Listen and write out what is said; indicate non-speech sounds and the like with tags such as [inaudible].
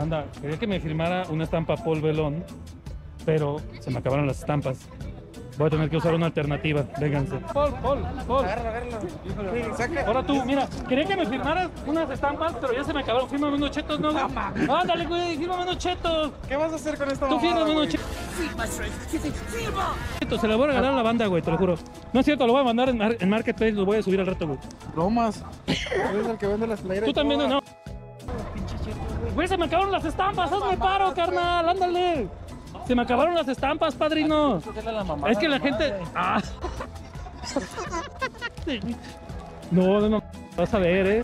Anda, quería que me firmara una estampa Paul Belón, pero se me acabaron las estampas. Voy a tener que usar una alternativa. Vénganse. Paul, Paul, Paul. Ahora tú, mira, quería que me firmaras unas estampas, pero ya se me acabaron. Fírmame unos chetos, ¿no? Ándale, güey, fírmame unos chetos. ¿Qué vas a hacer con esta Tú fírmame unos chetos. Se la voy a regalar a la banda, güey, te lo juro. No es cierto, lo voy a mandar en, mar- en Marketplace, lo voy a subir al rato, güey. Bromas. Eres el que vende las playeras. Tú y también, todo. ¿no? Güey, se me acabaron las estampas, hazme paro, carnal, ándale. Se me acabaron las estampas, padrino. Es que la gente. Ah. [laughs] No, no, no. Vas a ver, eh.